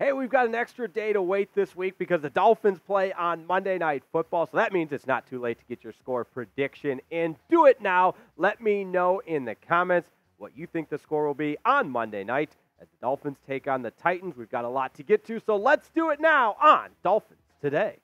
Hey, we've got an extra day to wait this week because the Dolphins play on Monday Night Football. So that means it's not too late to get your score prediction and Do it now. Let me know in the comments what you think the score will be on Monday night as the Dolphins take on the Titans. We've got a lot to get to, so let's do it now on Dolphins Today.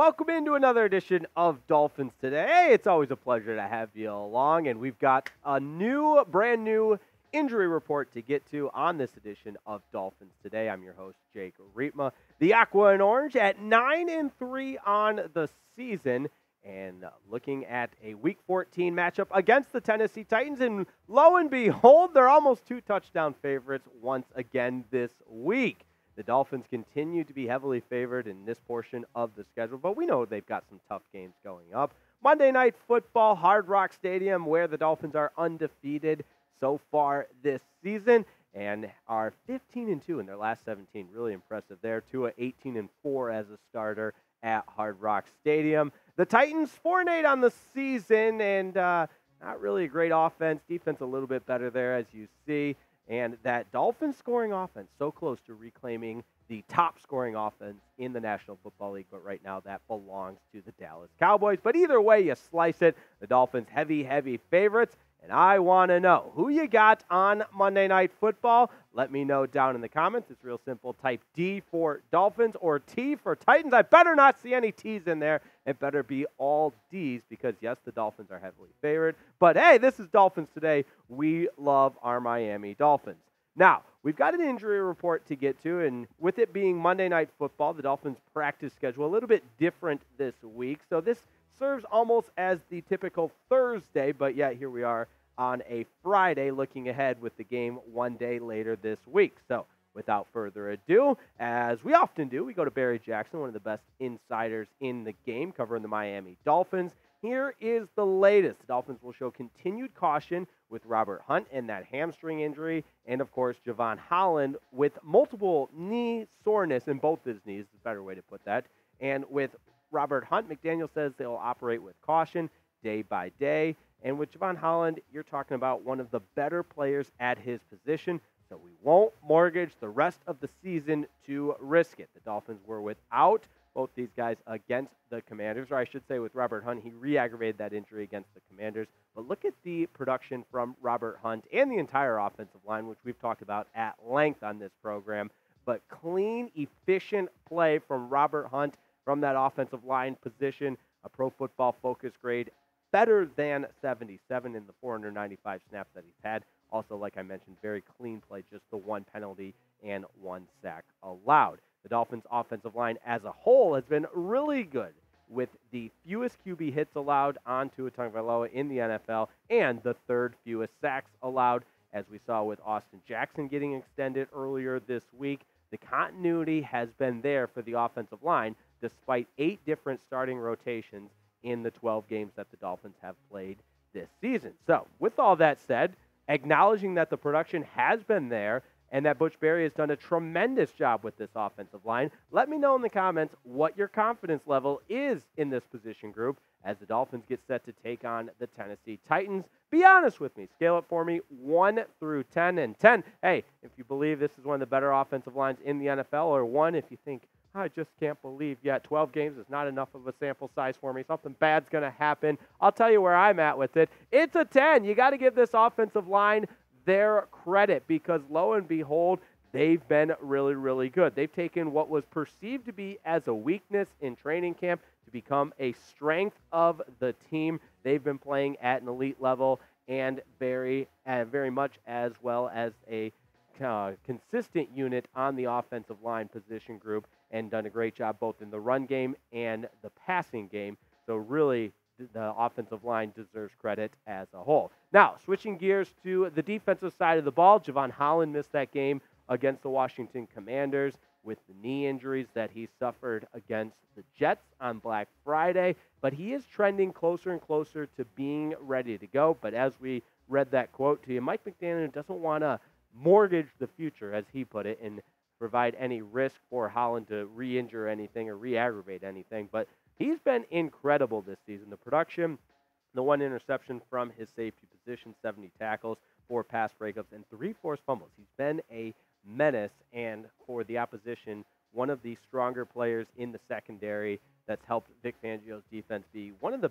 Welcome into another edition of Dolphins Today. It's always a pleasure to have you along, and we've got a new, brand new injury report to get to on this edition of Dolphins Today. I'm your host, Jake Riepma. The Aqua and Orange at 9 and 3 on the season, and looking at a Week 14 matchup against the Tennessee Titans. And lo and behold, they're almost two touchdown favorites once again this week. The Dolphins continue to be heavily favored in this portion of the schedule, but we know they've got some tough games going up. Monday Night Football, Hard Rock Stadium, where the Dolphins are undefeated so far this season and are 15 and 2 in their last 17. Really impressive there. Tua 18 and 4 as a starter at Hard Rock Stadium. The Titans 4 and 8 on the season and uh, not really a great offense. Defense a little bit better there, as you see. And that Dolphins scoring offense, so close to reclaiming the top scoring offense in the National Football League, but right now that belongs to the Dallas Cowboys. But either way you slice it, the Dolphins heavy, heavy favorites. And I want to know who you got on Monday Night Football. Let me know down in the comments. It's real simple. Type D for Dolphins or T for Titans. I better not see any T's in there. It better be all D's because, yes, the Dolphins are heavily favored. But hey, this is Dolphins today. We love our Miami Dolphins. Now, we've got an injury report to get to, and with it being Monday Night Football, the Dolphins' practice schedule a little bit different this week. So this serves almost as the typical Thursday, but yet here we are on a Friday looking ahead with the game one day later this week. So, without further ado, as we often do, we go to Barry Jackson, one of the best insiders in the game, covering the Miami Dolphins. Here is the latest. The Dolphins will show continued caution with Robert Hunt and that hamstring injury, and of course, Jevon Holland with multiple knee soreness in both his knees, is a better way to put that. And with Robert Hunt, McDaniel says they'll operate with caution day by day. And with Jevon Holland, you're talking about one of the better players at his position. So we won't mortgage the rest of the season to risk it. The Dolphins were without both these guys against the Commanders, or I should say with Robert Hunt. He re aggravated that injury against the Commanders. But look at the production from Robert Hunt and the entire offensive line, which we've talked about at length on this program. But clean, efficient play from Robert Hunt from that offensive line position, a pro football focus grade better than 77 in the 495 snaps that he's had. Also, like I mentioned, very clean play, just the one penalty and one sack allowed. The Dolphins' offensive line as a whole has been really good with the fewest QB hits allowed on Tua Tagovailoa in the NFL and the third fewest sacks allowed, as we saw with Austin Jackson getting extended earlier this week. The continuity has been there for the offensive line despite eight different starting rotations in the 12 games that the Dolphins have played this season. So, with all that said, acknowledging that the production has been there and that Butch Barry has done a tremendous job with this offensive line, let me know in the comments what your confidence level is in this position group as the Dolphins get set to take on the Tennessee Titans. Be honest with me. Scale it for me 1 through 10. And 10, hey, if you believe this is one of the better offensive lines in the NFL, or 1 if you think I just can't believe yet 12 games is not enough of a sample size for me. Something bad's going to happen. I'll tell you where I'm at with it. It's a 10. You got to give this offensive line their credit because lo and behold, they've been really, really good. They've taken what was perceived to be as a weakness in training camp to become a strength of the team. They've been playing at an elite level and very, uh, very much as well as a uh, consistent unit on the offensive line position group and done a great job both in the run game and the passing game. So, really, the offensive line deserves credit as a whole. Now, switching gears to the defensive side of the ball, Jevon Holland missed that game against the Washington Commanders with the knee injuries that he suffered against the Jets on Black Friday, but he is trending closer and closer to being ready to go. But as we read that quote to you, Mike McDaniel doesn't want to mortgage the future, as he put it, and provide any risk for Holland to re injure anything or re aggravate anything. But he's been incredible this season. The production the one interception from his safety position, 70 tackles, four pass breakups, and three forced fumbles. He's been a menace, and for the opposition, one of the stronger players in the secondary that's helped Vic Fangio's defense be one of the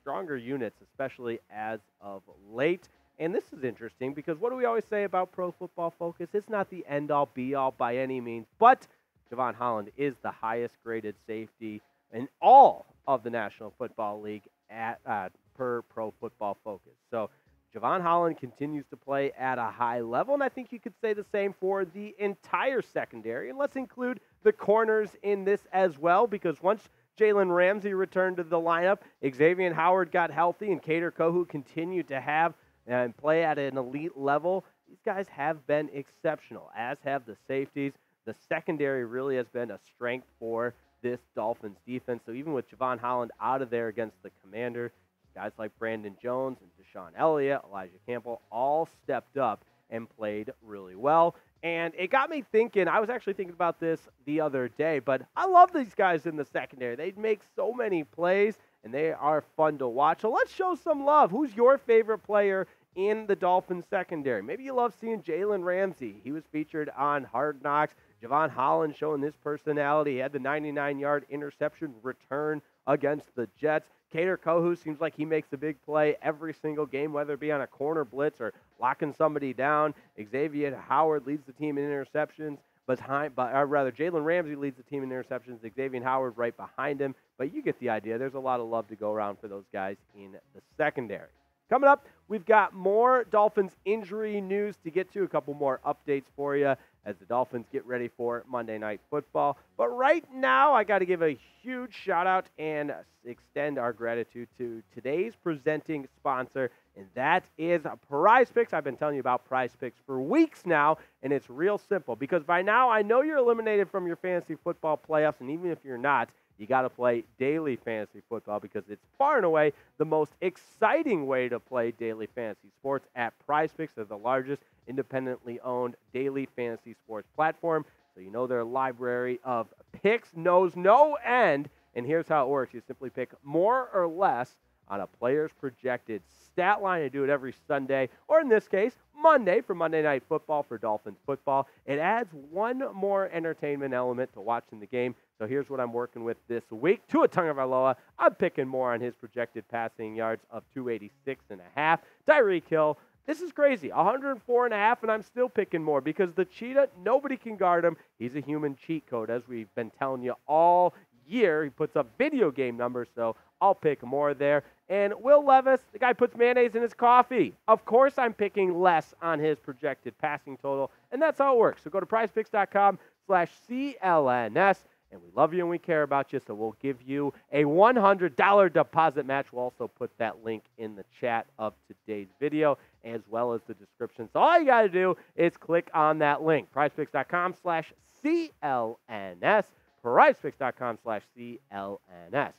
stronger units, especially as of late. And this is interesting because what do we always say about Pro Football Focus? It's not the end all be all by any means, but Jevon Holland is the highest graded safety in all of the National Football League at uh, per Pro Football Focus. So Jevon Holland continues to play at a high level, and I think you could say the same for the entire secondary. And let's include the corners in this as well, because once Jalen Ramsey returned to the lineup, Xavier Howard got healthy, and Kader Kohou continued to have and play at an elite level. These guys have been exceptional, as have the safeties. The secondary really has been a strength for this Dolphins defense. So even with Jevon Holland out of there against the commander, guys like Brandon Jones and DeShon Elliott, Elijah Campbell, all stepped up and played really well. And it got me thinking. I was actually thinking about this the other day, but I love these guys in the secondary. They make so many plays, and they are fun to watch. So let's show some love. Who's your favorite player in the Dolphins secondary? Maybe you love seeing Jalen Ramsey. He was featured on Hard Knocks. Jevon Holland showing this personality. He had the 99 yard interception return against the Jets. Kader Kohou seems like he makes a big play every single game, whether it be on a corner blitz or locking somebody down. Xavier Howard leads the team in interceptions, but or rather Jalen Ramsey leads the team in interceptions. Xavier Howard right behind him, but you get the idea. There's a lot of love to go around for those guys in the secondary. Coming up, we've got more Dolphins injury news to get to, a couple more updates for you as the Dolphins get ready for Monday Night Football. But right now, I got to give a huge shout out and extend our gratitude to today's presenting sponsor, and that is Prize Picks. I've been telling you about Prize Picks for weeks now, and it's real simple because by now I know you're eliminated from your fantasy football playoffs, and even if you're not, you got to play daily fantasy football because it's far and away the most exciting way to play daily fantasy sports at Prize Picks. They're the largest independently owned daily fantasy sports platform. So you know their library of picks knows no end. And here's how it works you simply pick more or less on a player's projected stat line. I do it every Sunday, or in this case, Monday for Monday Night Football for Dolphins football. It adds one more entertainment element to watching the game. So here's what I'm working with this week. Tua Tagovailoa, I'm picking more on his projected passing yards of 286 and a half. Tyreek Hill, this is crazy. 104 and a half, and I'm still picking more because the cheetah, nobody can guard him. He's a human cheat code, as we've been telling you all year. He puts up video game numbers, so I'll pick more there. And Will Levis, the guy puts mayonnaise in his coffee. Of course, I'm picking less on his projected passing total, and that's how it works. So go to prizepicks.com slash CLNS and we love you and we care about you, so we'll give you a $100 deposit match. We'll also put that link in the chat of today's video as well as the description. So all you got to do is click on that link, prizepicks.com slash CLNS, prizepicks.com slash CLNS.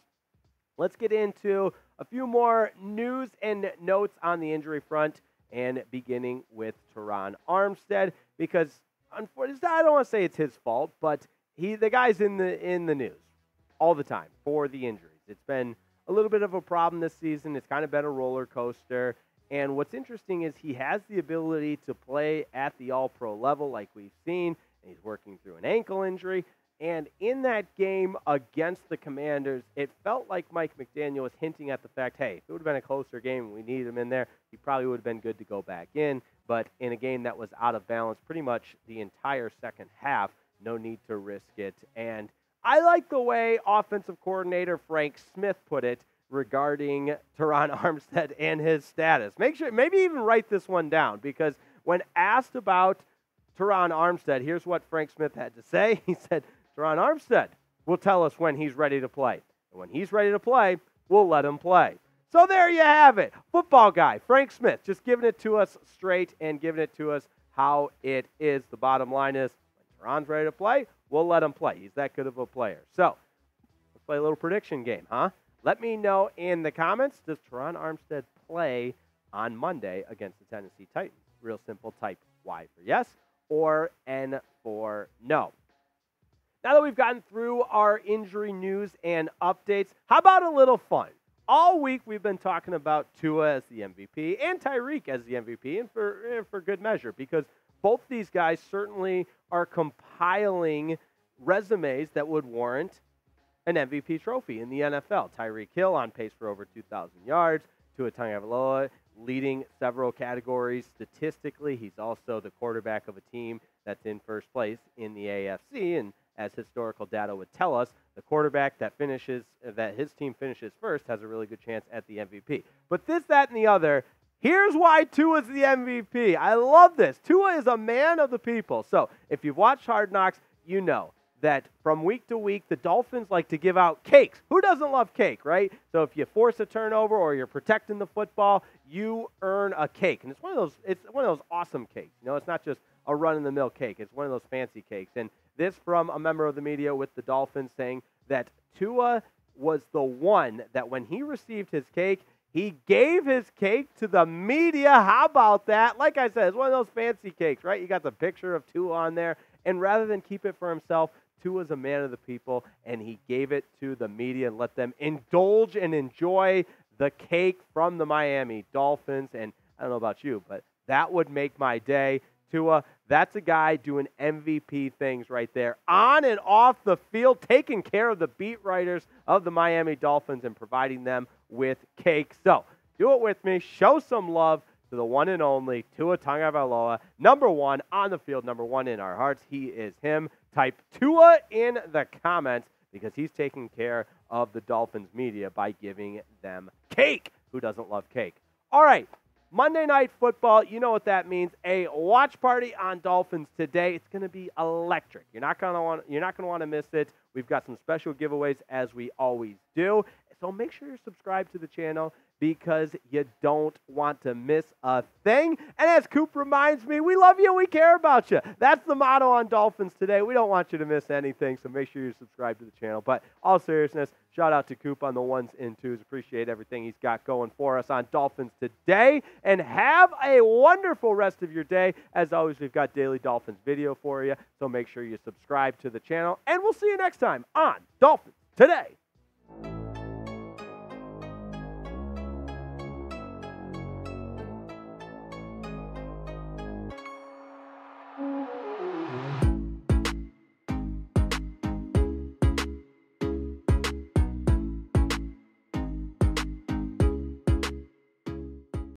Let's get into a few more news and notes on the injury front, and beginning with Terron Armstead, because unfortunately, I don't want to say it's his fault, but – he the guy's in the in the news all the time for the injuries. It's been a little bit of a problem this season. It's kind of been a roller coaster. And what's interesting is he has the ability to play at the all pro level, like we've seen. And he's working through an ankle injury. And in that game against the Commanders, it felt like Mike McDaniel was hinting at the fact hey, if it would have been a closer game we needed him in there, he probably would have been good to go back in. But in a game that was out of balance pretty much the entire second half, no need to risk it. And I like the way offensive coordinator Frank Smith put it regarding Terron Armstead and his status. Make sure, maybe even write this one down because when asked about Terron Armstead, here's what Frank Smith had to say. He said, Terron Armstead will tell us when he's ready to play. And when he's ready to play, we'll let him play. So there you have it. Football guy, Frank Smith, just giving it to us straight and giving it to us how it is. The bottom line is when Ron's ready to play. We'll let him play. He's that good of a player. So let's play a little prediction game, huh? Let me know in the comments. Does Terron Armstead play on Monday against the Tennessee Titans? Real simple. Type Y for yes or N for no. Now that we've gotten through our injury news and updates, how about a little fun? all week we've been talking about Tua as the MVP and Tyreek as the MVP, and for for good measure, because both these guys certainly are compiling resumes that would warrant an MVP trophy in the NFL. Tyreek Hill on pace for over 2,000 yards. Tua Tagovailoa leading several categories statistically. He's also the quarterback of a team that's in first place in the AFC, and as historical data would tell us, the quarterback that finishes that his team finishes first has a really good chance at the MVP. But this, that, and the other. Here's why Tua is the MVP. I love this. Tua is a man of the people. So if you've watched Hard Knocks, you know that from week to week, the Dolphins like to give out cakes. Who doesn't love cake, right? So if you force a turnover or you're protecting the football, you earn a cake, and it's one of those. It's one of those awesome cakes. You know, it's not just a run-in-the-mill cake. It's one of those fancy cakes. And this from a member of the media with the Dolphins saying that Tua was the one that when he received his cake, he gave his cake to the media. How about that? Like I said, it's one of those fancy cakes, right? You got the picture of Tua on there. And rather than keep it for himself, Tua's a man of the people, and he gave it to the media and let them indulge and enjoy the cake from the Miami Dolphins. And I don't know about you, but that would make my day. Tua, that's a guy doing MVP things right there, on and off the field, taking care of the beat writers of the Miami Dolphins and providing them with cake. So do it with me. Show some love to the one and only Tua Tagovailoa, number one on the field, number one in our hearts. He is him. Type Tua in the comments because he's taking care of the Dolphins media by giving them cake. Who doesn't love cake? All right. Monday Night Football, you know what that means. A watch party on Dolphins today. It's going to be electric. You're not going to want you're not going to want to miss it. We've got some special giveaways as we always do. So make sure you're subscribed to the channel because you don't want to miss a thing. And as Coop reminds me, we love you, we care about you. That's the motto on Dolphins today. We don't want you to miss anything, so make sure you subscribe to the channel. But all seriousness, shout out to Coop on the ones and twos. Appreciate everything he's got going for us on Dolphins today. And have a wonderful rest of your day. As always, we've got daily Dolphins video for you, so make sure you subscribe to the channel. And we'll see you next time on Dolphins Today.